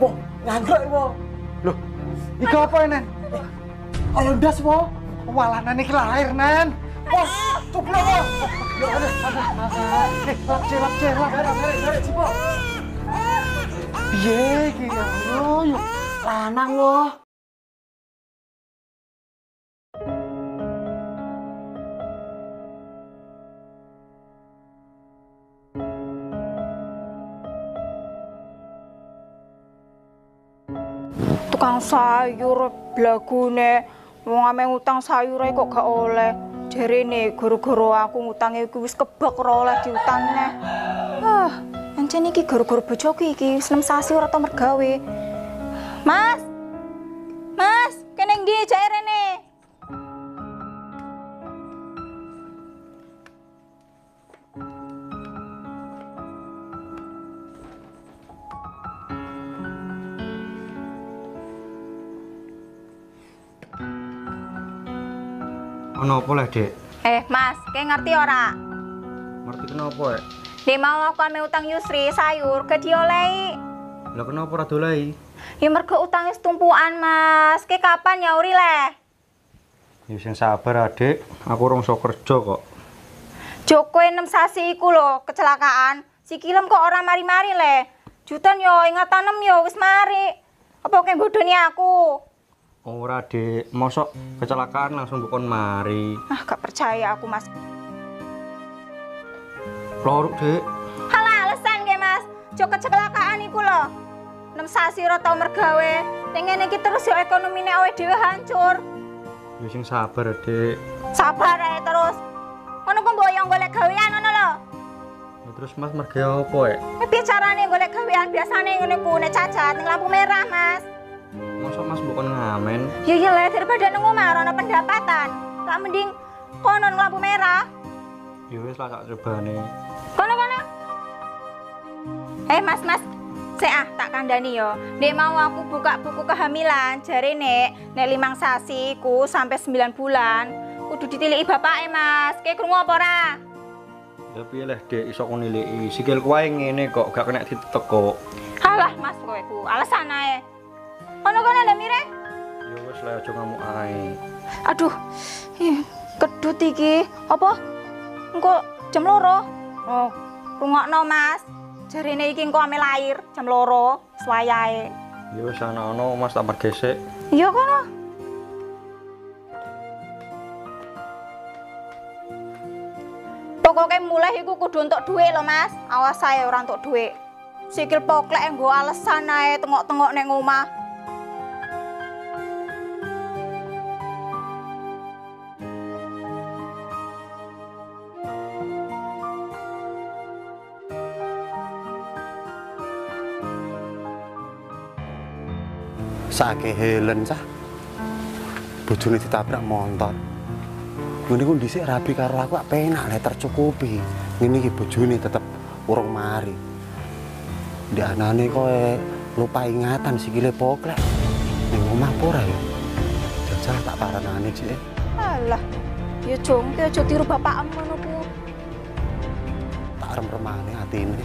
Wong, nganggrek wong. Loh, iki apa nen? Ayo ndas wong. Walah nen iki lahir nen. Wong, cuplok wong. Ya ada, ada. Eh, lap celap. Garek, garek, garek cipo. Piye iki ya yo. Lanang wong. Tukang sayur blagune. Wong ame utang sayure kok gak oleh. Jarene gara-gara aku ngutange iku wis kebak ora oleh diutangne ah ancen iki gara-gara bojoku iki nem sasi ora tau mergawe Ono apa lah, Dek? Eh Mas kayak ngerti ora Ngerti kenapa, ya? Dia mau aku ame utang Yusri sayur ke diolehi Lah kenapa ora dolai? Ya mergo utangnya setumpuan mas Kayak kapan ya uri leh Ya sing sabar, Adik. Aku rong so kerja kok. Joko enam sasi iku lho kecelakaan. Sikilem kok orang mari-mari le. Jutan yo ingatan em yo wis mari. Apa kayak bodoni aku? Ora, Dek. Mosok kecelakaan langsung bukan mari. Ah gak percaya aku mas. Loruk, Dek. Halah alasan ge mas. Joko kecelakaan iku lho. Enam sasi ora tau mergawe. Pengen iki terus yo ekonomine awake dhewe hancur. Ya sing sabar, Dek. Sabar ae terus. Ngono mbok yo golek gawean ngono lho. Ya terus Mas mergawe apa, ya? Piye carane golek gawean biasane ngene ku nek cacat ning lampu merah, Mas. Mosok Mas bukan ngamen? Ya iya lah daripada nang omah ora ono pendapatan. Tak mending kono nang lampu merah. Ya wis lah tak cobane. Kono kono. Eh Mas Mas, Sik ah tak kandani yo. Nek mau aku buka buku kehamilan, jare nek nek limang sasi ku sampai 9 bulan kudu ditiliki bapake Mas. Kayak krungu apa ora? Ya piye lah, Dek, iso niliki. Sikilku wae ngene kok, gak kena ditetek kok. Halah Mas kowe ku, alasan ae. Kono kono ndak mire? Ya wis lah aja ngamuk ae. Aduh, kedut iki. Apa? Engko jam loro. Oh, rungokno Mas. Jarine iki engko ame lahir jam loro, swayahe. Ya wis ana ono Mas tak pergesek. Iya kono. Pokoknya mulai iku kudu untuk duit loh mas Awas saya orang untuk duit Sikil poklek yang gue alasan aja tengok-tengok neng rumah Sake Helen sah. Bojone ditabrak motor. Ngene ku dhisik rabi karo aku gak penak le tercukupi. Ngene iki bojone tetep urung mari. Di anane kowe lupa ingatan sikile poklek. Ning omah apa ora ya? Jajal tak paranane sih. Alah, ya jong, aja tiru bapak ngono ku Tak rem-remane atine.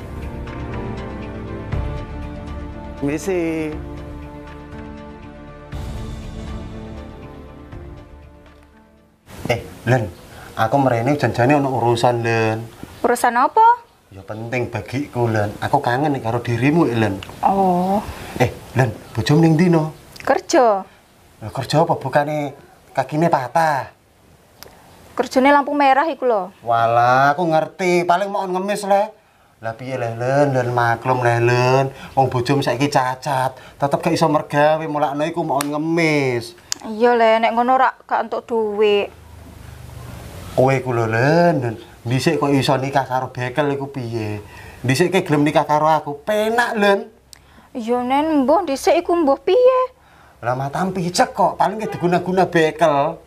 Wis Eh, Len, aku merene janjane ono urusan, Len. Urusan apa? Ya penting bagiku, Len. Aku kangen nih karo dirimu, Len. Oh, Eh, Len, bojomu ning ndi no? kerja Lah kerja apa bukane kakine patah? Kerjane lampu merah iku lho Walah, aku ngerti, paling mau ngemis le. Lah piye le, Len, Len maklum le, Len. Wong bojomu saiki cacat, tetep gak iso mergawe, mulakno iku mau ngemis. Iya le, nek ngono rak gak entuk duit Kowe ku lho, Len. Dhisik kok iso nikah karo bekel iku piye? Dhisik ke gelem nikah karo aku, penak, Len. Iya nen, mbuh dhisik iku mbuh piye? Lah matam picek kok, paling ke diguna-guna bekel.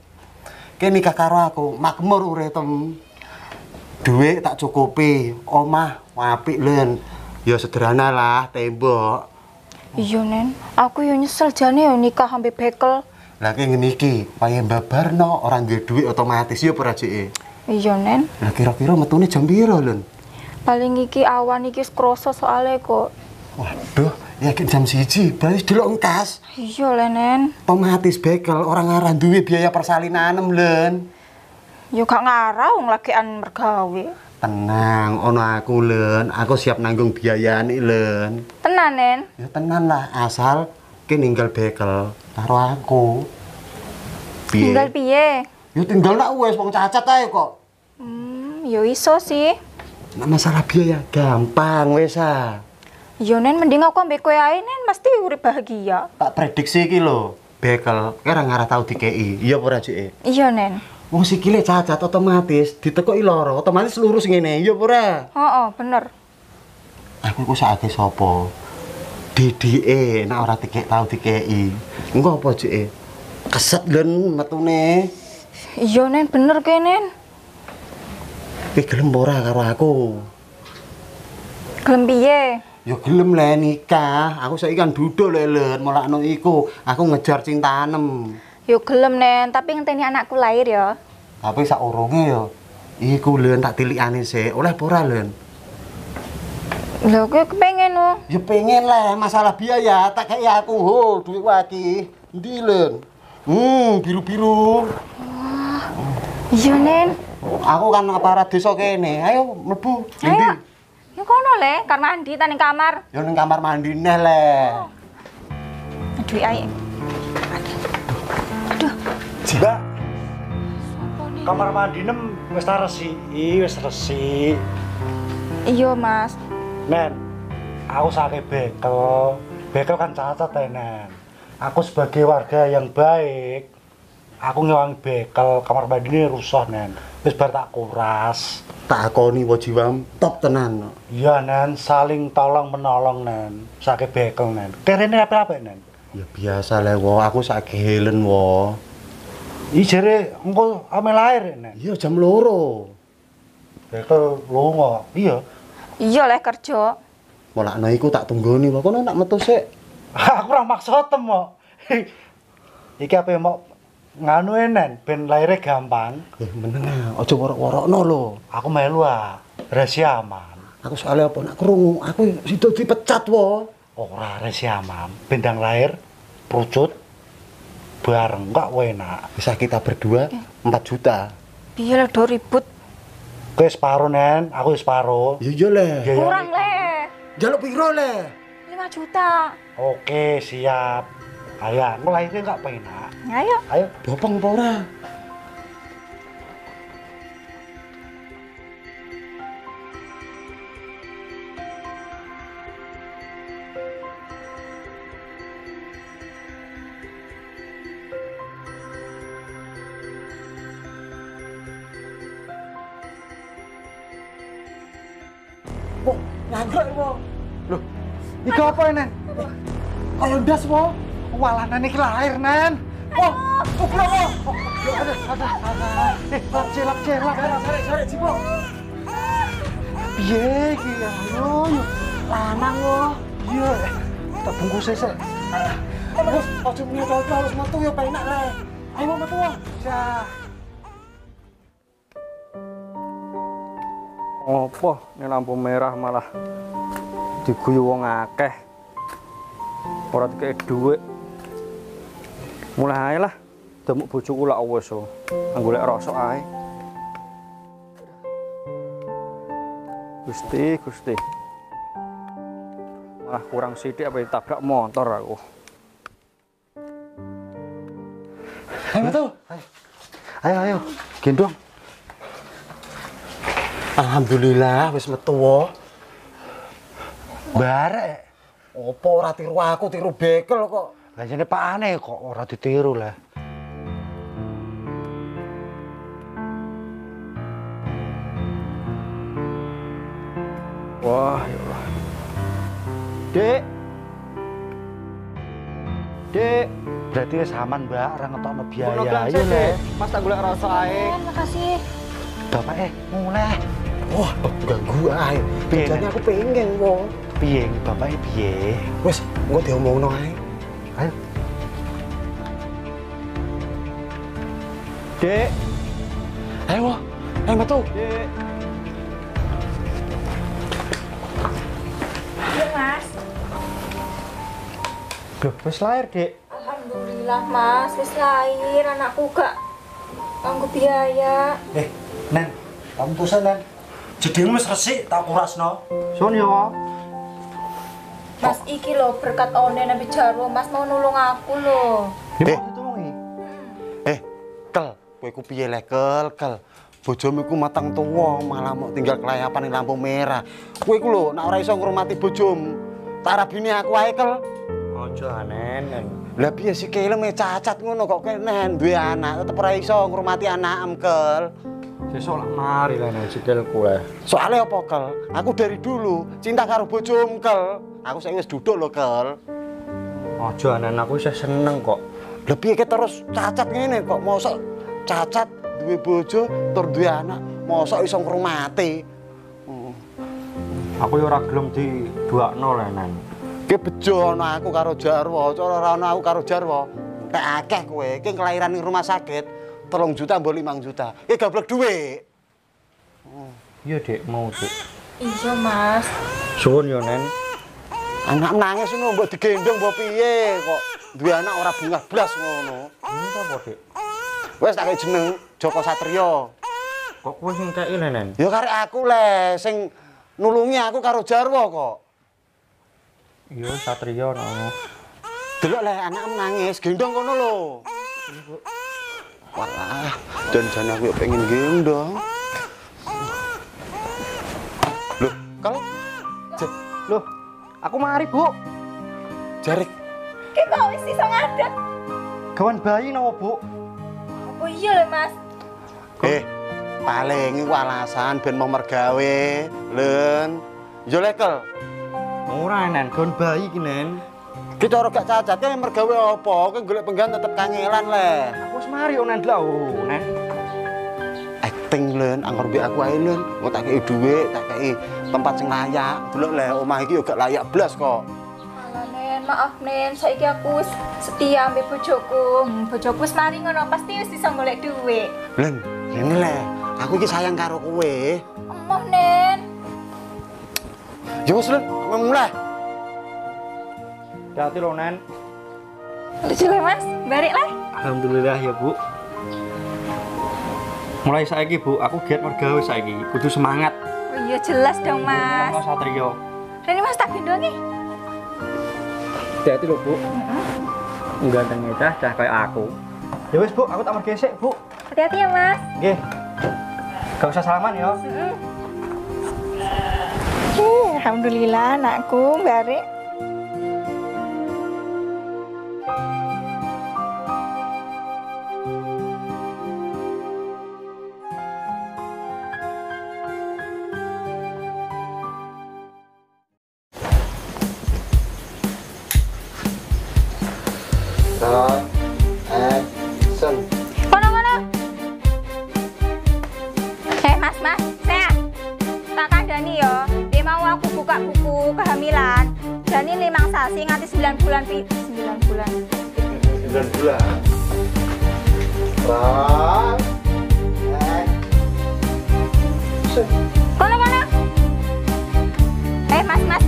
Ke nikah karo aku, makmur uretem. Duit tak cukupi, omah apik len. Ya sederhana lah, tembok. Iya nen, aku yo nyesel jane yo nikah ambil bekel. Lah ki ngene iki, babarno orang duwe duit otomatis ya ora jeke. Iya nen, Lah kira-kira metune jam piro, Len? paling iki awan iki wis krasa soalnya kok. Waduh, Ya jam siji, baris dulu engkas. Iya le Nen. Otomatis bekel orang arah duwe biaya persalinan len. Yo gak ngarah wong lagian mergawe. Tenang, ono aku len, aku siap nanggung biaya nih len. Tenan Nen. Ya tenan lah, asal ke ninggal bekel karo aku. Piye? Tinggal piye? Ya tinggal nak wes wong cacat ae kok. Hmm, yo iso sih. Nah, masalah biaya gampang wes ah. Yo Nen mending aku ambek kowe ae Nen, mesti urip bahagia. Tak prediksi iki lho, bekel kira ngarah tau dikei. Iya apa ora? Iya Nen. Wong sikile cacat otomatis ditekoki loro, otomatis lurus ngene. Iya apa ora? Heeh, bener. Aku iku sakake sapa? Didike nek ora dikek tau dikei. Engko apa Cik? Keset len metune. Iya Nen, bener kowe Nen. Ki gelem ora karo aku? Gelem piye? Ya gelem le nikah. Aku saiki kan duduk le len, mulakno iku. Aku ngejar cintanem. Yo gelem Nen, tapi ngenteni anakku lahir ya. Tapi sak urunge ya iku len tak tilikane sik. Oleh apa ora len? Lho kowe kepengen oh. Ya pengen lah, masalah biaya tak kayak aku, ho, duit waki. Endi len? Hmm, biru-biru. Iya Nen. Aku kan aparat desa kene. Ayo mlebu. Ayo. Endi? Ya kono le, kamar mandi ta ning kamar. Ya ning kamar mandi neh le. Aduh ae. Aduh, Mbak, kamar mandi nem wis ta resi, wis resi. Iya, Mas. Nen, aku sakit bekel. Bekel kan cacat ya, Nen. Aku sebagai warga yang baik, aku ngewangi bekel, kamar mandi ini rusuh, Nen. Wis bar tak kuras. Tak akoni wajiwam top tenan. Iya, Nen, saling tolong menolong, Nen. Sakit bekel, Nen. Kerene apa-apa, Nen? Ya biasa le wo, aku sak helen wo. Iki jere engko ame lahir, Nen. Iya jam loro. Bekel lunga. Iya. Iya le kerja. Mulakno iku tak tunggoni wo, kono nak metu sik. aku ora maksud mo. Iki apa mau nganu enen ben lahirnya gampang. Eh meneng ah, aja worok-worokno lho. Aku melu ah, rahasia aman. Aku soalnya apa nak krungu, aku sido dipecat wo. Ora rahasia aman. Bendang lahir perucut bareng kok enak. Bisa kita berdua 4 juta. Piye le do ribut. Kowe separo nen, aku separo. Ya iya le. Ya, ya. Kurang le. Jaluk piro le? 5 juta. Oke, siap. Ayo, aku lahirnya enggak penak. Ayo. Ayo. Bopong apa ora? Wo, nyangrek wo. Loh, iki apa nen? Kalau ndas. Walanan iki lahir nen. Oh, wo. Oh, ya ada, ada, ada. Eh, lak celak celak. Sare sare cipo. Piye iki ya? Yo yo. Lanang wo. Iya. Tak bungkus sik. Terus, ojo muni ojo harus metu yo penak le. Ayo metu. Ya. Apa ini lampu merah malah diguyu wong akeh. Ora dikek dhuwit. Mulai lah. Demuk bojoku lak wis so. Anggo lek rosok ae. Gusti, Gusti. Malah kurang sithik apa ditabrak motor aku. Ayo metu. Ayo ayo. Gendong. Alhamdulillah wis metu wo. Barek. Apa ora tiru aku, tiru bekel kok. Lah jane Pak aneh kok ora ditiru lah. Wah, ya Allah. Dek. Dek, berarti wis aman, Mbak, ora ngetokno biaya. Ayo, Le. Mas tak golek rasa ae. Nen, makasih. Bapak eh, mulai. Wah, ganggu ae. Bedane aku pengen wo. Piye Bapak eh piye? Wis, engko diomongno ae. Ayo. Dek, Ayo. Ayo metu. Dek. Iya, Mas. Duh, wis lahir, Dik. Alhamdulillah mas, wis lahir anakku gak nganggo biaya. Eh, Nen, kamu tuh Nen. Jedingmu wis resik tak kurasno. Sun yo. Mas iki lho berkat one nabi jarwo, mas mau nulung aku lho. Eh. Eh, kel, kowe ku piye le kel, kel. Bojomu iku matang tuwa, malah mau tinggal kelayapan ning lampu merah. Kowe iku lho nek ora iso ngurmati bojomu, tak rabine aku ae kel. Ojo anen, Nen. Lah piye sih kelem e cacat ngono kok kenen duwe anak tetep ora iso ngurmati anak kel. Sesuk lak mari lah nek sikilku le. Soalnya apa kel? Aku dari dulu cinta karo bojomu kel. Aku saiki wis duduk lho kel. Ojo anen, aku wis seneng kok. Piye ke terus cacat ngene kok mosok cacat duwe bojo tur duwe anak mosok iso ngurmati. Hmm. Aku yo ora gelem di duakno le, Nen. Ki bejo ana aku karo Jarwo, cara ora ana aku karo Jarwo. Tek akeh kowe, ki kelahiran ning rumah sakit 3 juta mbok 5 juta. Ki gablek dhuwit. Iya, Dik, mau, Dik. Iya mas. Suwun yo, Nen. Anak nangis ngono mbok digendong mbok piye kok duwe anak ora bungah blas ngono. Ini apa, Dik? Wes tak jeneng Joko Satrio. Kok kowe sing kei le, Nen? Ya karek aku le sing nulungi aku karo Jarwo kok. Iya, Satrio no. Delok le anak nangis gendong kono lho. Walah, jan-jan aku yo pengen gendong. Loh, kalau Loh, aku mari, Bu. jarik Ki kok wis iso ngadeg? Gawan bayi no, Bu. Apa iya lho mas? Eh, paling iku alasan ben mau mergawe, Len. Yo lekel. Ora, Nen. Gawan bayi ki, Nen. Ki cara gak cacat kan mergawe apa? Ki golek penggan tetep kangelan le. Aku wis mari yo, Nen. Lah, oh, Nen. Acting Len, anggar mbek aku ae Len. Mau tak kei dhuwit, tak kei tempat sing layak. Delok le omah iki yo gak layak blas kok. Alah Nen, maaf Nen, saiki aku wis setia ambek bojoku. Hmm, bojoku wis mari ngono, pasti wis iso golek duit. Len, ngene le. Aku iki sayang karo kowe. Emoh Nen. Ya wis Len, mulai. Hati lo, Nen. Lucu le mas, balik lah. Alhamdulillah ya, Bu. Mulai saiki, Bu, aku giat mergawe saiki. Kudu semangat. Oh iya jelas dong mas. Mas Satrio. Rene mas tak gendongi. Hati-hati lo, Bu. Gantengnya cah, cah kayak aku. Ya wis, Bu, aku tak sik, Bu. Hati-hati ya mas. Nggih. Gak usah salaman ya. Eh, Alhamdulillah anakku balik. Mas saya tak kandani yo. Dia mau aku buka buku kehamilan. Jadi limang sasi nganti 9 bulan pi 9 bulan. 9 bulan. Action. Kono kono. Eh mas mas,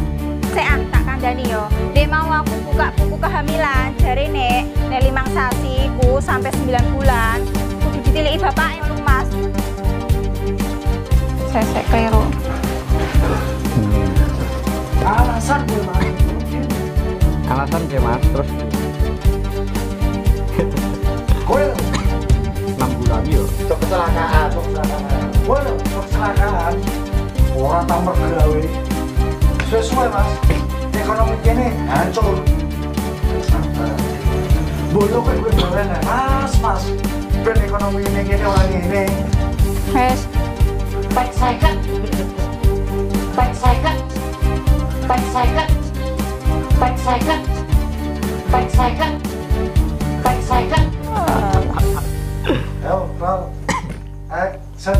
saya tak kandani yo. Dia mau aku buka buku kehamilan. Jadi nek nek limang sasi ku sampai 9 bulan. Kudu ditiliki bapak. Saya saya keliru. Alasan gue mari. Alasan Mas. Terus Kowe 6 bulan yo. Cok kecelakaan, cok kecelakaan. kowe kecelakaan. Ora tau mergawe. Sesuai Mas. Ekonomi kene hancur. Bodoh kan gue gawe Mas, Mas. Ben ekonomi ini Ayo, roll. Action.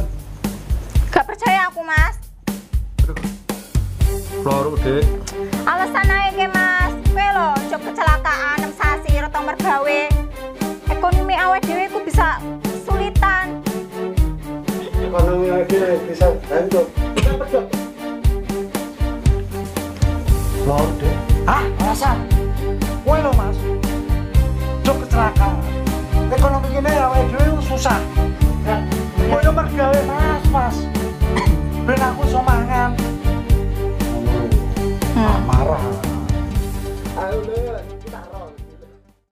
gak percaya aku mas. Loro, Dek. Alasan aja ke mas. Kowe lho, jok kecelakaan, nem sasi, mergawe. Ekonomi awake dhewe ku bisa Ngantuk. Lorde. Hah? Alasan? Kowe lo mas. Cuk kecelakaan. Ekonomi ini ya, itu susah. Ya, Kowe lo mergawe mas, mas. Ben aku somangan. Hmm. Marah.